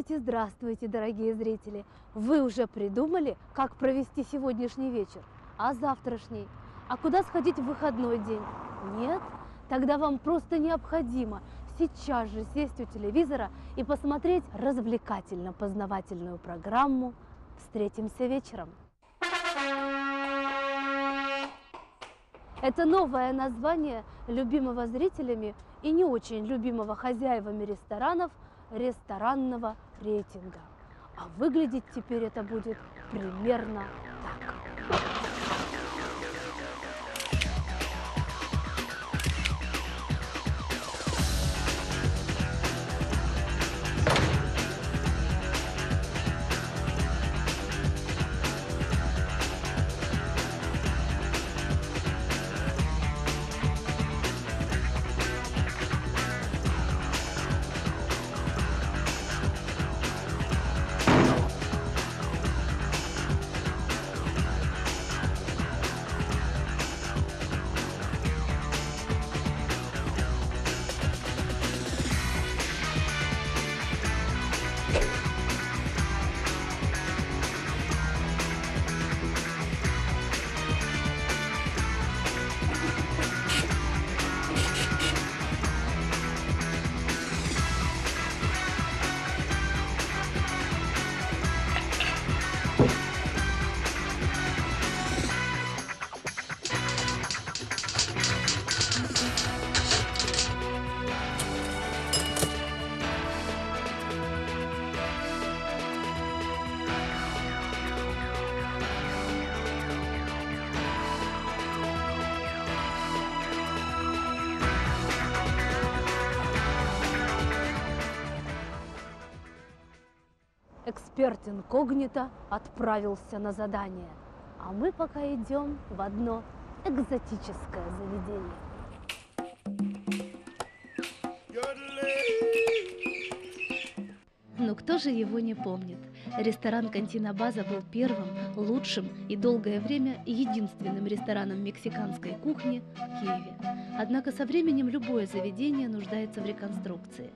Здравствуйте, здравствуйте, дорогие зрители! Вы уже придумали, как провести сегодняшний вечер? А завтрашний? А куда сходить в выходной день? Нет? Тогда вам просто необходимо сейчас же сесть у телевизора и посмотреть развлекательно-познавательную программу «Встретимся вечером». Это новое название любимого зрителями и не очень любимого хозяевами ресторанов ресторанного рейтинга. А выглядеть теперь это будет примерно Эксперт инкогнито отправился на задание, а мы пока идем в одно экзотическое заведение. Но кто же его не помнит? Ресторан «Кантина База» был первым, лучшим и долгое время единственным рестораном мексиканской кухни в Киеве. Однако со временем любое заведение нуждается в реконструкции.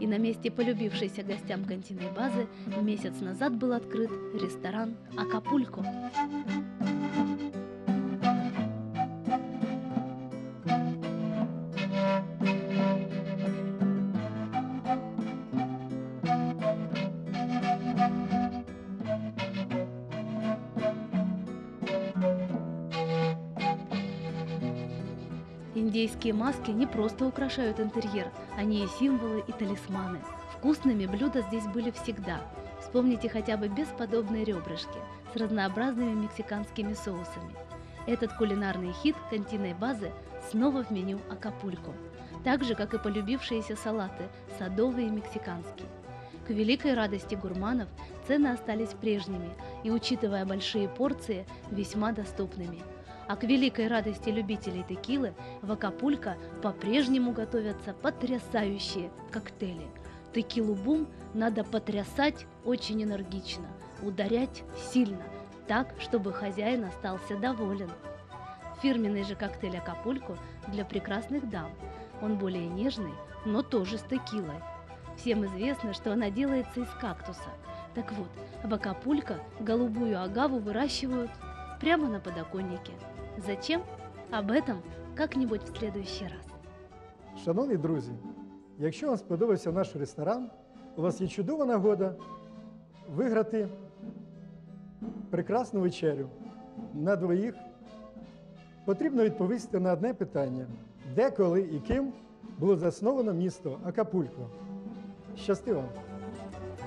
И на месте полюбившейся гостям «Кантины Базы» месяц назад был открыт ресторан «Акапулько». Индейские маски не просто украшают интерьер, они и символы, и талисманы. Вкусными блюда здесь были всегда. Вспомните хотя бы бесподобные ребрышки с разнообразными мексиканскими соусами. Этот кулинарный хит континной базы снова в меню Акапулько, так же, как и полюбившиеся салаты садовые и мексиканские. К великой радости гурманов цены остались прежними и, учитывая большие порции, весьма доступными – а к великой радости любителей текилы в Акапулько по-прежнему готовятся потрясающие коктейли. Текилу бум надо потрясать очень энергично, ударять сильно, так, чтобы хозяин остался доволен. Фирменный же коктейль Акапулько для прекрасных дам. Он более нежный, но тоже с текилой. Всем известно, что она делается из кактуса. Так вот, в Акапулько голубую агаву выращивают прямо на подоконнике. Зачем? Об этом как-нибудь в следующий раз. Шановні друзі, якщо вам сподобався наш ресторан, у вас є чудова нагода виграти прекрасну вечерю на двоїх. Потрібно відповісти на одне питання: де, коли і ким було засновано місто Акапулько. Щасти вам!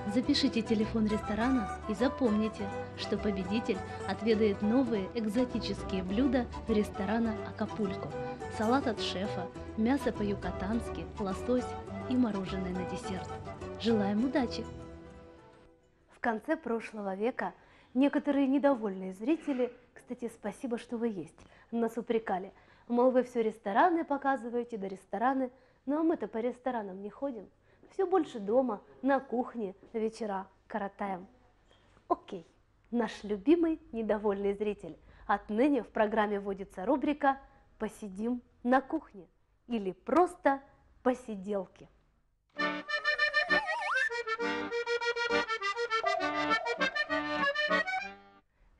Запишите телефон ресторана и запомните, что победитель отведает новые экзотические блюда ресторана Акапулько. Салат от шефа, мясо по-юкатански, лосось и мороженое на десерт. Желаем удачи! В конце прошлого века некоторые недовольные зрители, кстати, спасибо, что вы есть, нас упрекали. Мол, вы все рестораны показываете, да рестораны, но мы-то по ресторанам не ходим все больше дома, на кухне, вечера коротаем. Окей, наш любимый недовольный зритель. Отныне в программе вводится рубрика «Посидим на кухне» или просто «Посиделки».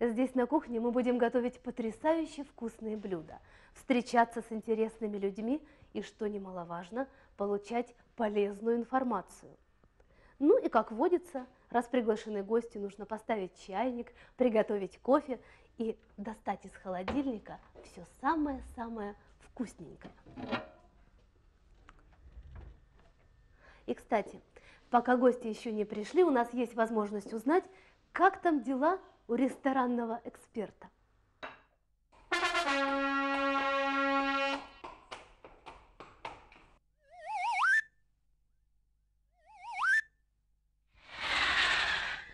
Здесь на кухне мы будем готовить потрясающе вкусные блюда, встречаться с интересными людьми и, что немаловажно, получать полезную информацию. Ну и, как водится, раз приглашены гости, нужно поставить чайник, приготовить кофе и достать из холодильника все самое-самое вкусненькое. И, кстати, пока гости еще не пришли, у нас есть возможность узнать, как там дела у ресторанного эксперта.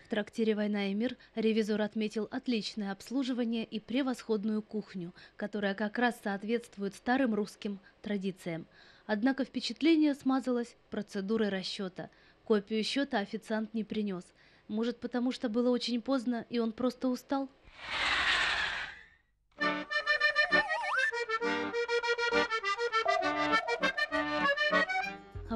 В трактире «Война и мир» ревизор отметил отличное обслуживание и превосходную кухню, которая как раз соответствует старым русским традициям. Однако впечатление смазалось процедурой расчета. Копию счета официант не принес. Может, потому что было очень поздно, и он просто устал? А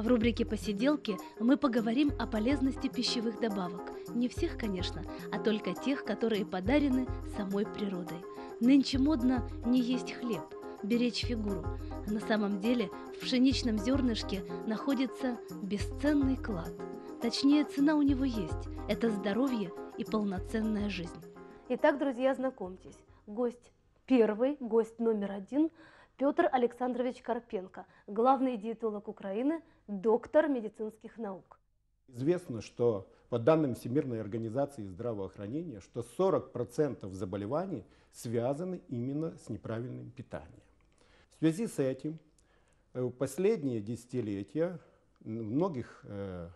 в рубрике «Посиделки» мы поговорим о полезности пищевых добавок. Не всех, конечно, а только тех, которые подарены самой природой. Нынче модно не есть хлеб, беречь фигуру. На самом деле в пшеничном зернышке находится бесценный клад. Точнее, цена у него есть. Это здоровье и полноценная жизнь. Итак, друзья, знакомьтесь. Гость первый, гость номер один – Петр Александрович Карпенко, главный диетолог Украины, доктор медицинских наук. Известно, что по данным Всемирной организации здравоохранения, что 40% заболеваний связаны именно с неправильным питанием. В связи с этим э, в последние десятилетия в многих э,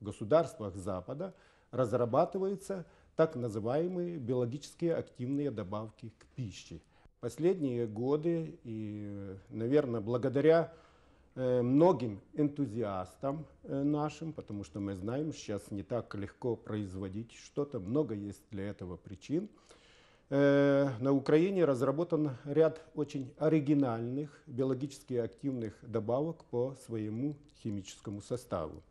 государствах Запада разрабатываются так называемые биологически активные добавки к пище – последние годы и, наверное, благодаря э, многим энтузиастам э, нашим, потому что мы знаем, сейчас не так легко производить что-то, много есть для этого причин. Э, на Украине разработан ряд очень оригинальных биологически активных добавок по своему химическому составу.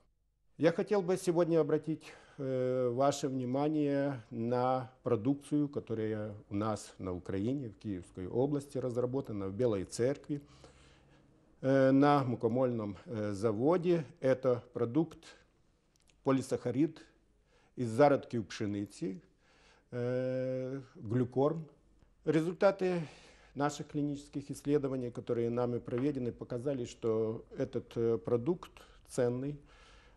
Я хотел бы сегодня обратить э, ваше внимание на продукцию, которая у нас на Украине, в Киевской области разработана, в Белой Церкви, э, на мукомольном э, заводе. Это продукт полисахарид из зародків пшеницы, глюкорм. Результаты наших клинических исследований, которые нами проведены, показали, что этот продукт ценный,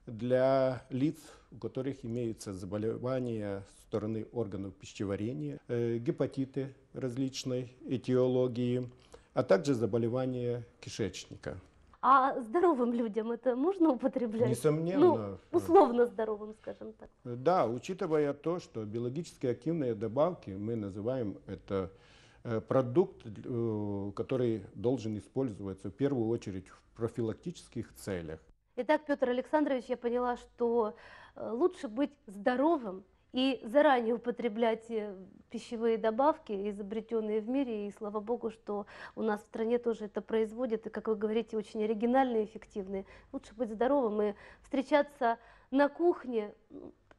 для лиц, у которых имеются заболевания стороны органов пищеварения, э, гепатиты различной этиологии, а также заболевания кишечника. А здоровым людям это можно употреблять? Несомненно. Ну, условно здоровым, скажем так. Да, учитывая то, что биологически активные добавки, мы называем это э, продукт, э, который должен использоваться в первую очередь в профилактических целях. Итак, Петр Александрович, я поняла, что э, лучше быть здоровым и заранее употреблять э, пищевые добавки, изобретенные в мире, и слава богу, что у нас в стране тоже это производят, и, как вы говорите, очень оригинальные, эффективные. Лучше быть здоровым и встречаться на кухне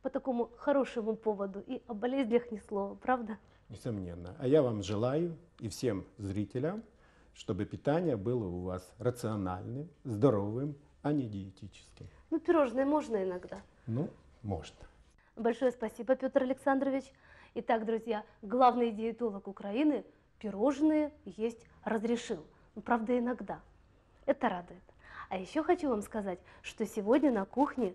по такому хорошему поводу, и о болезнях ни слова, правда? Несомненно. А я вам желаю и всем зрителям, чтобы питание было у вас рациональным, здоровым, а не диетическим. Ну, пирожное можно иногда. Ну, можно. Большое спасибо, Петр Александрович. Итак, друзья, главный диетолог Украины пирожные есть разрешил. Ну, правда, иногда. Это радует. А еще хочу вам сказать, что сегодня на кухне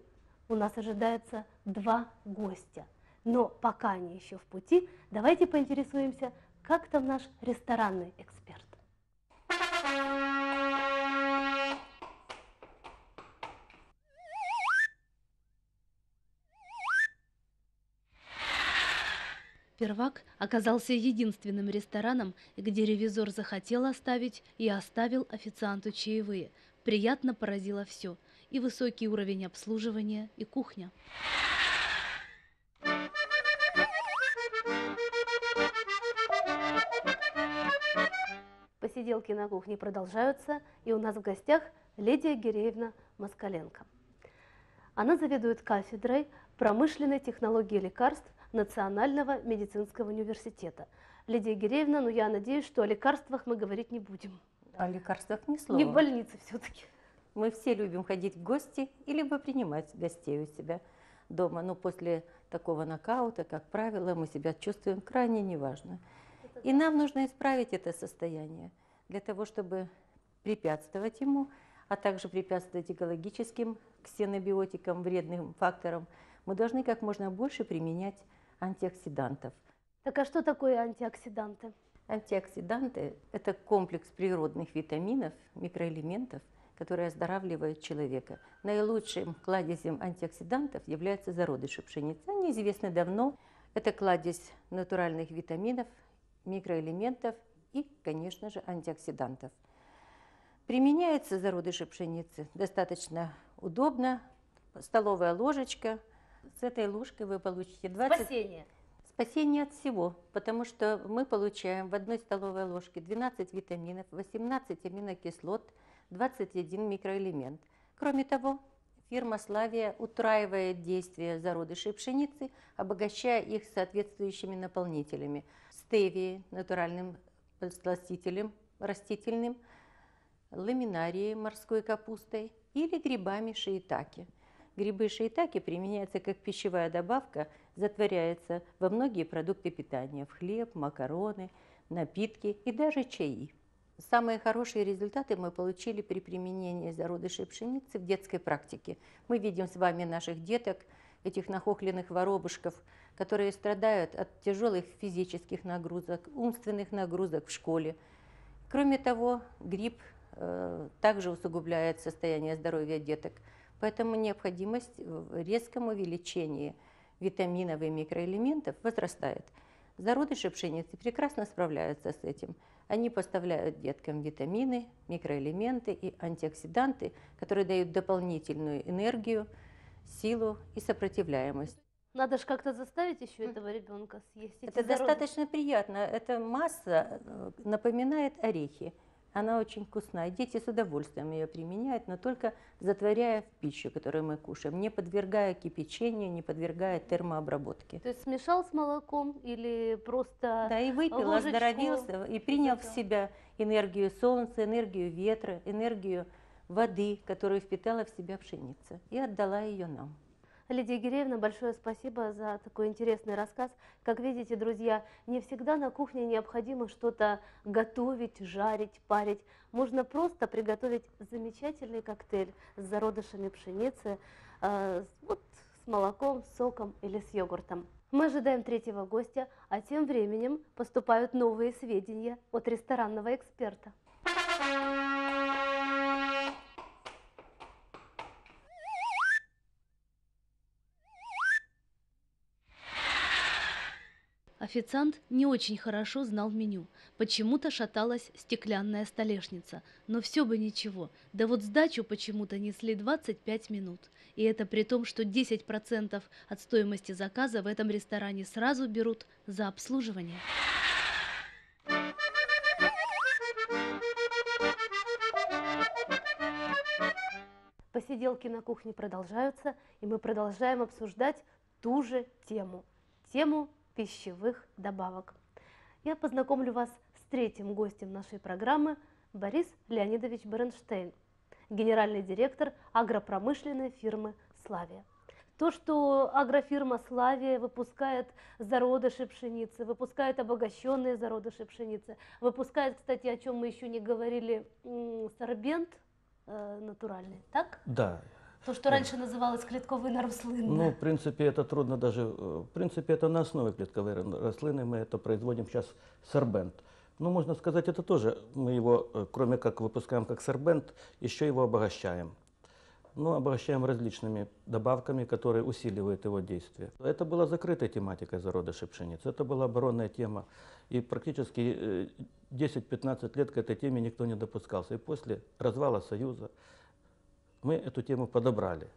у нас ожидается два гостя. Но пока они еще в пути, давайте поинтересуемся, как там наш ресторанный эксперт. Первак оказался единственным рестораном, где ревизор захотел оставить и оставил официанту чаевые. Приятно поразило все – и высокий уровень обслуживания, и кухня. Посиделки на кухне продолжаются, и у нас в гостях Лидия Гиреевна Москаленко. Она заведует кафедрой промышленной технологии лекарств Национального медицинского университета. Лидия Гиреевна, ну я надеюсь, что о лекарствах мы говорить не будем. О лекарствах ни слова. Не в больнице все-таки. Мы все любим ходить в гости и либо принимать гостей у себя дома. Но после такого нокаута, как правило, мы себя чувствуем крайне неважно. И нам нужно исправить это состояние для того, чтобы препятствовать ему, а также препятствовать экологическим ксенобиотикам, вредным факторам. Мы должны как можно больше применять антиоксидантов. Так а что такое антиоксиданты? Антиоксиданты – это комплекс природных витаминов, микроэлементов, которые оздоравливают человека. Наилучшим кладезем антиоксидантов является зародыши пшеницы. Они известны давно. Это кладезь натуральных витаминов, микроэлементов и, конечно же, антиоксидантов. Применяется зародыши пшеницы достаточно удобно. Столовая ложечка. С этой ложкой вы получите 20... Спасение. Спасение от всего, потому что мы получаем в одной столовой ложке 12 витаминов, 18 аминокислот, 21 микроэлемент. Кроме того, фирма Славия утраивает действие зародышей пшеницы, обогащая их соответствующими наполнителями. Стевией, натуральным подсластителем растительным, ламинарией, морской капустой или грибами шиитаке. Грибы шиитаке применяются как пищевая добавка, затворяются во многие продукты питания, в хлеб, макароны, напитки и даже чаи. Самые хорошие результаты мы получили при применении зародышей пшеницы в детской практике. Мы видим с вами наших деток, этих нахохленных воробушков, которые страдают от тяжелых физических нагрузок, умственных нагрузок в школе. Кроме того, грипп э, также усугубляет состояние здоровья деток. Поэтому необходимость в резком увеличении витаминов и микроэлементов возрастает. Зародыши пшеницы прекрасно справляются с этим. Они поставляют деткам витамины, микроэлементы и антиоксиданты, которые дают дополнительную энергию, силу и сопротивляемость. Надо же как-то заставить еще этого ребенка съесть. Это зародыши. достаточно приятно. Эта масса э, напоминает орехи. Она очень вкусная. Дети с удовольствием ее применяют, но только затворяя в пищу, которую мы кушаем, не подвергая кипячению, не подвергая термообработке. То есть смешал с молоком или просто... Да, и выпил, ложечку оздоровился, и принял в себя энергию солнца, энергию ветра, энергию воды, которую впитала в себя пшеница, и отдала ее нам. Лидия Гиреевна, большое спасибо за такой интересный рассказ. Как видите, друзья, не всегда на кухне необходимо что-то готовить, жарить, парить. Можно просто приготовить замечательный коктейль с зародышами пшеницы, э, вот с молоком, соком или с йогуртом. Мы ожидаем третьего гостя, а тем временем поступают новые сведения от ресторанного эксперта. Официант не очень хорошо знал меню. Почему-то шаталась стеклянная столешница. Но все бы ничего. Да вот сдачу почему-то несли 25 минут. И это при том, что 10% от стоимости заказа в этом ресторане сразу берут за обслуживание. Посиделки на кухне продолжаются, и мы продолжаем обсуждать ту же тему. Тему пищевых добавок. Я познакомлю вас с третьим гостем нашей программы Борис Леонидович Бернштейн, генеральный директор агропромышленной фирмы «Славия». То, что агрофирма «Славия» выпускает зародыши пшеницы, выпускает обогащенные зародыши пшеницы, выпускает, кстати, о чем мы еще не говорили, сорбент э, натуральный, так? Да. То, что раньше называлось клетковина рослинна. Ну, в принципе, это трудно даже... э, В принципе, это на основе клетковой ро- рослины. Мы это производим сейчас сорбент. Ну, можно сказать, это тоже мы его, э, кроме как выпускаем как сорбент, еще его обогащаем. Ну, обогащаем различными добавками, которые усиливают его действие. Это была закрытая тематика зародышей пшеницы. Это была оборонная тема. И практически э, 10-15 лет к этой теме никто не допускался. И после развала Союза мы эту тему подобрали.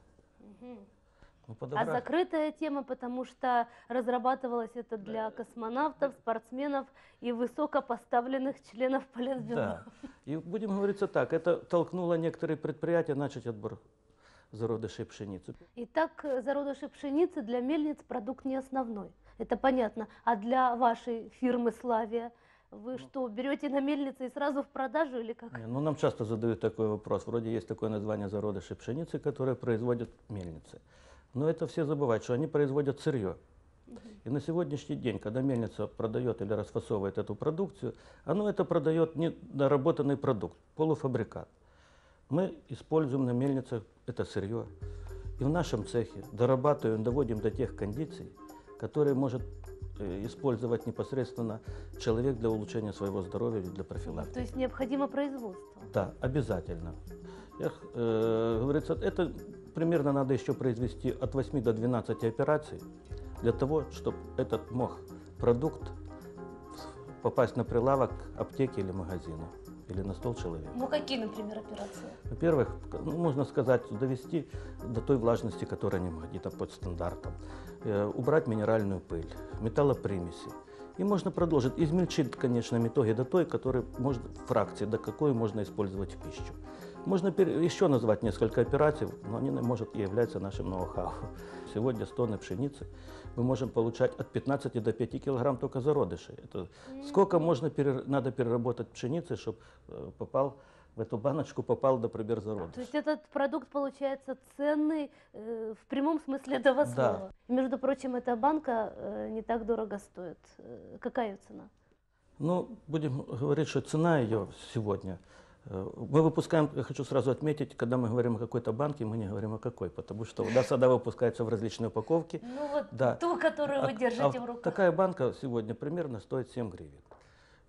Мы А закрытая тема, потому что разрабатывалось это для космонавтов, спортсменов и высокопоставленных членов Политбюро. Да. И будем говориться так, это толкнуло некоторые предприятия начать отбор зародышей пшеницы. Итак, зародыши пшеницы для мельниц продукт не основной. Это понятно. А для вашей фирмы «Славия» вы Ну. что, берете на мельнице и сразу в продажу или как? Не, Ну, нам часто задают такой вопрос. Вроде есть такое название зародыши пшеницы, которые производят мельницы. Но это все забывают, что они производят сырье. И на сегодняшний день, когда мельница продает или расфасовывает эту продукцию, оно это продает недоработанный продукт, полуфабрикат. Мы используем на мельницах это сырье. И в нашем цехе дорабатываем, доводим до тех кондиций, которые может использовать непосредственно человек для улучшения своего здоровья или для профилактики. То есть необходимо производство. Да, обязательно. Я э, говорится, это примерно надо еще произвести от 8 до 12 операций для того, чтобы этот мог продукт попасть на прилавок аптеки или магазина или на стол человека. Ну какие, например, операции? Во-первых, ну, можно сказать, довести до той влажности, которая необходима под стандартом, Э, убрать минеральную пыль, металлопримеси. И можно продолжить. Измельчить, конечно, итоге до той, которой можно, фракции, до какой можно использовать пищу. Можно еще назвать несколько операций, но они, может, и являются нашим ноу-хау. Сегодня с тонны пшеницы мы можем получать от 15 до 5 килограмм только зародышей. Это сколько можно надо переработать пшеницы, чтобы попал в эту баночку, попал, например, зародыш. То есть этот продукт получается ценный э, в прямом смысле этого Да. слова. Между прочим, эта банка э, не так дорого стоит. Э, какая ее цена? Ну, будем говорить, что цена ее сегодня. э, Мы выпускаем, я хочу сразу отметить, когда мы говорим о какой-то банке, мы не говорим о какой, потому что у нас она выпускается в различной упаковке. Ну вот Да. ту, которую А- вы держите а в руках. Такая банка сегодня примерно стоит 7 гривен.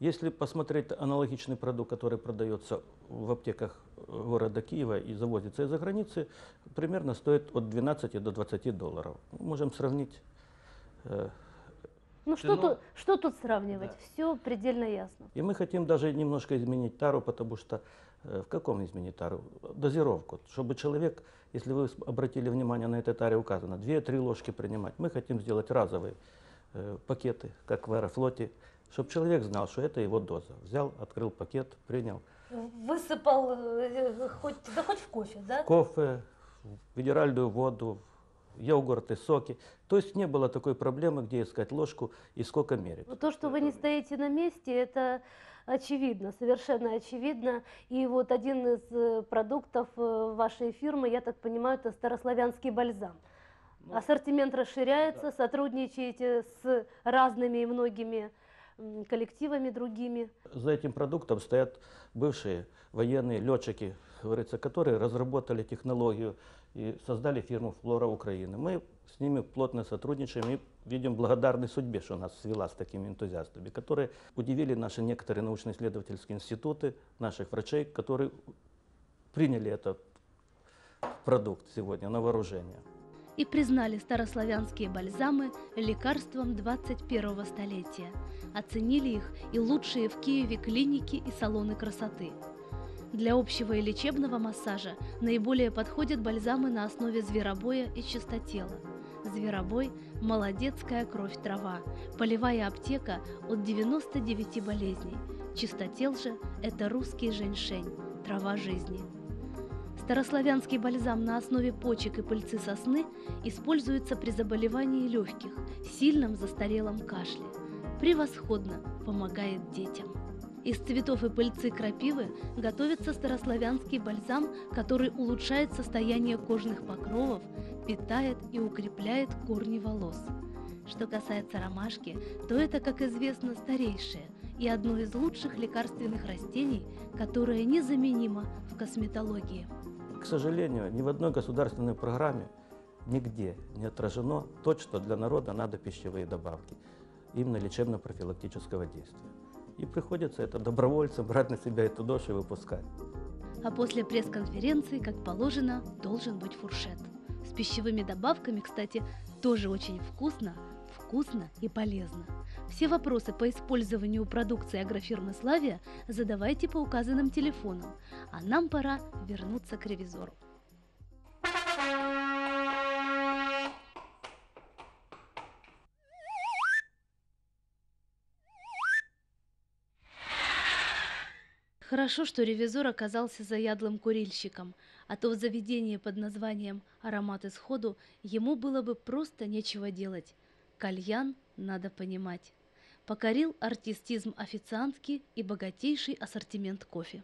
Если посмотреть аналогичный продукт, который продается в аптеках э, города Киева и завозится из-за границы, примерно стоит от 12 до 20 долларов. Можем сравнить. э, Ну что тут, что тут сравнивать? Все предельно ясно. И мы хотим даже немножко изменить тару, потому что э, в каком изменить тару? Дозировку. Чтобы человек, если вы обратили внимание, на этой таре указано 2-3 ложки принимать. Мы хотим сделать разовые э, пакеты, как в аэрофлоте, чтобы человек знал, что это его доза. Взял, открыл пакет, принял. Высыпал э, хоть, да хоть в кофе, да? Кофе, минеральную воду, йогурты, соки. То есть не было такой проблемы, где искать ложку и сколько мерить. Ну, То, что вы не стоите на месте, это очевидно, совершенно очевидно. И вот один из э, продуктов э, вашей фирмы, я так понимаю, это старославянский бальзам. Ассортимент расширяется, сотрудничаете с разными и многими коллективами другими. За этим продуктом стоят бывшие военные летчики, говорится, которые разработали технологию и создали фирму «Флора Украины». Мы с ними плотно сотрудничаем и видим благодарны судьбе, что нас свела с такими энтузиастами, которые удивили наши некоторые научно-исследовательские институты, наших врачей, которые приняли этот продукт сегодня на вооружение. И признали старославянские бальзамы лекарством 21 столетия. Оценили их и лучшие в Киеве клиники и салоны красоты. Для общего и лечебного массажа наиболее подходят бальзамы на основе зверобоя и чистотела. Зверобой – молодецкая кровь трава, полевая аптека от 99 болезней. Чистотел же – это русский женьшень, трава жизни. Старославянский бальзам на основе почек и пыльцы сосны используется при заболевании легких, сильном застарелом кашле. Превосходно помогает детям. Из цветов и пыльцы крапивы готовится старославянский бальзам, который улучшает состояние кожных покровов, питает и укрепляет корни волос. Что касается ромашки, то это, как известно, старейшее и одно из лучших лекарственных растений, которое незаменимо в косметологии. К сожалению, ни в одной государственной программе нигде не отражено то, что для народа надо пищевые добавки, именно лечебно-профилактического действия. И приходится это добровольцам брать на себя эту ношу и выпускать. А после пресс-конференции, как положено, должен быть фуршет. С пищевыми добавками, кстати, тоже очень вкусно, вкусно и полезно. Все вопросы по использованию продукции агрофирмы «Славия» задавайте по указанным телефонам, а нам пора вернуться к ревизору. Хорошо, что ревизор оказался заядлым курильщиком, а то в заведении под названием «Аромат исходу» ему было бы просто нечего делать. Кальян надо понимать. Покорил артистизм официантки и богатейший ассортимент кофе.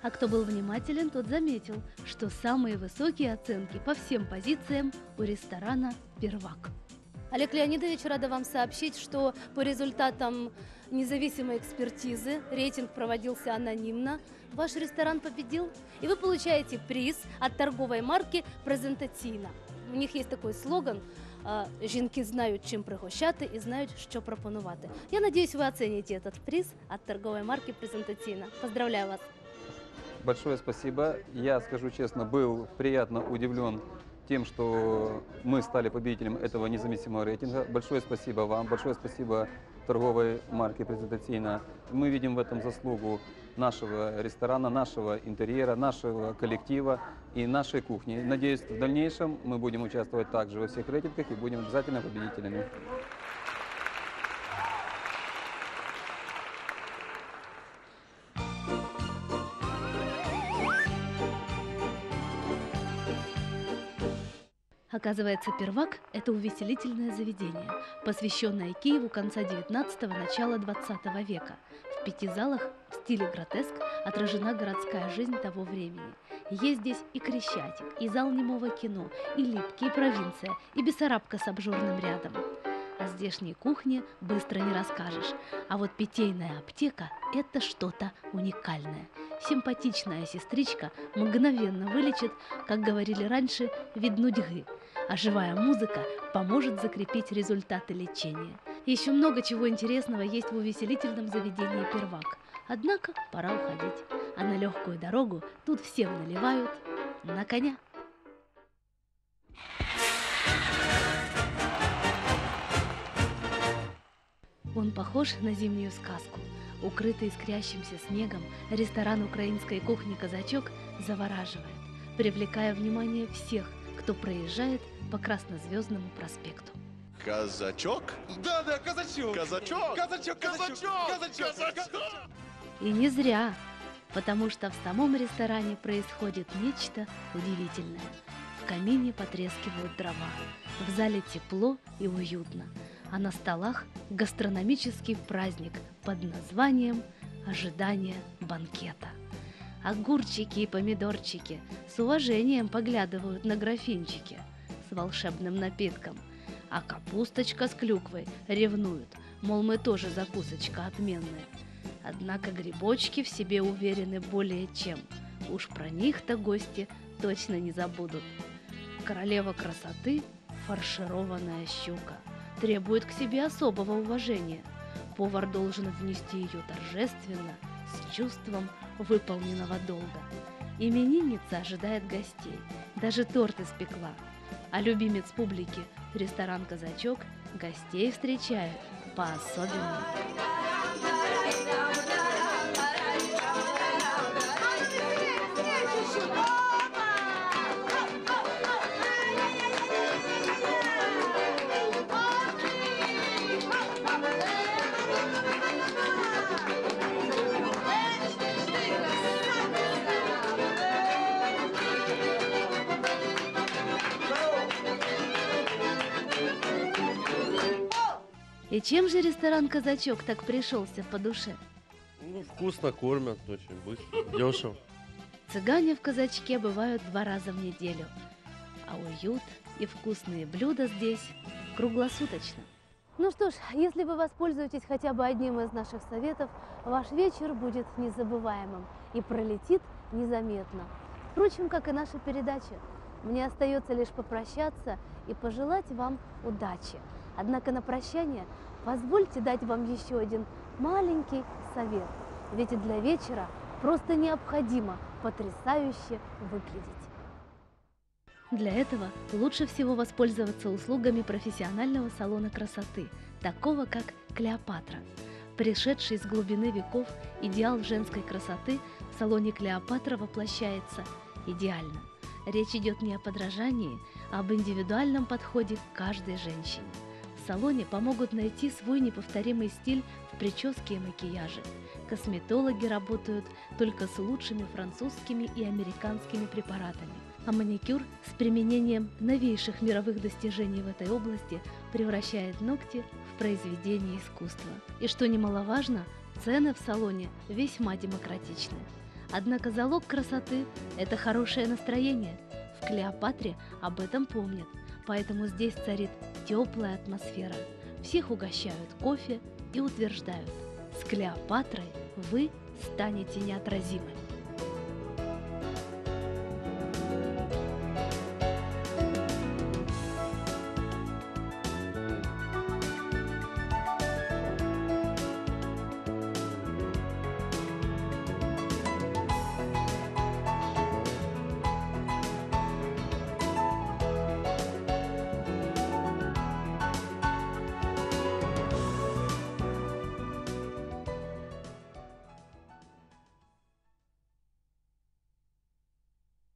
А кто был внимателен, тот заметил, что самые высокие оценки по всем позициям у ресторана «Первак». Олег Леонидович, рада вам сообщить, что по результатам независимой экспертизы рейтинг проводился анонимно. Ваш ресторан победил, и вы получаете приз от торговой марки «Презентаційна». У них є такий слоган а, «Жінки знають, чим пригощати і знають, що пропонувати». Я надеюсь, вы оцените этот приз от торговой марки «Презентаційна». Поздравляю вас! Большое спасибо. Я, скажу честно, был приятно удивлен тем, что мы стали победителем этого независимого рейтинга. Большое спасибо вам, большое спасибо торговой марке «Презентацийно». Мы видим в этом заслугу нашего ресторана, нашего интерьера, нашего коллектива и нашей кухни. Надеюсь, в дальнейшем мы будем участвовать также во всех рейтингах и будем обязательно победителями. Оказывается, первак – это увеселительное заведение, посвященное Киеву конца 19-го, начала 20 века. В пяти залах в стиле гротеск отражена городская жизнь того времени. Есть здесь и Крещатик, и зал немого кино, и Липки, и провинция, и Бессарабка с обжорным рядом. О здешней кухне быстро не расскажешь, а вот питейная аптека – это что-то уникальное. Симпатичная сестричка мгновенно вылечит, как говорили раньше, вид нудьгы – а живая музыка поможет закрепить результаты лечения. Еще много чего интересного есть в увеселительном заведении «Первак». Однако пора уходить, а на легкую дорогу тут всем наливают на коня. Он похож на зимнюю сказку. Укрытый искрящимся снегом, ресторан украинской кухни «Казачок» завораживает, привлекая внимание всех, кто проезжает по Краснозвездному проспекту. Казачок? Да, да, казачок. Казачок? Казачок, казачок, казачок, казачок. И не зря, потому что в самом ресторане происходит нечто удивительное. В камине потрескивают дрова, в зале тепло и уютно, а на столах гастрономический праздник под названием «Ожидание банкета». Огурчики и помидорчики с уважением поглядывают на графинчики с волшебным напитком, а капусточка с клюквой ревнуют, мол, мы тоже закусочка отменная. Однако грибочки в себе уверены более чем. Уж про них-то гости точно не забудут. Королева красоты – фаршированная щука. Требует к себе особого уважения. Повар должен внести ее торжественно, с чувством выполненного долга. Именинница ожидает гостей, даже торт испекла. А любимец публики, ресторан «Казачок», гостей встречает по-особенному. И чем же ресторан «Казачок» так пришелся по душе? Ну, вкусно кормят, очень быстро, дешево. Цыгане в «Казачке» бывают два раза в неделю, а уют и вкусные блюда здесь круглосуточно. Ну что ж, если вы воспользуетесь хотя бы одним из наших советов, ваш вечер будет незабываемым и пролетит незаметно. Впрочем, как и наша передача. Мне остается лишь попрощаться и пожелать вам удачи. Однако на прощание позвольте дать вам еще один маленький совет. Ведь для вечера просто необходимо потрясающе выглядеть. Для этого лучше всего воспользоваться услугами профессионального салона красоты, такого как Клеопатра. Пришедший из глубины веков идеал женской красоты в салоне Клеопатра воплощается идеально. Речь идет не о подражании, а об индивидуальном подходе к каждой женщине. Салоне помогут найти свой неповторимый стиль в прическе и макияже. Косметологи работают только с лучшими французскими и американскими препаратами. А маникюр с применением новейших мировых достижений в этой области превращает ногти в произведение искусства. И что немаловажно, цены в салоне весьма демократичны. Однако залог красоты – это хорошее настроение. В Клеопатре об этом помнят, поэтому здесь царит теплая атмосфера. Всех угощают кофе и утверждают – с Клеопатрой вы станете неотразимы.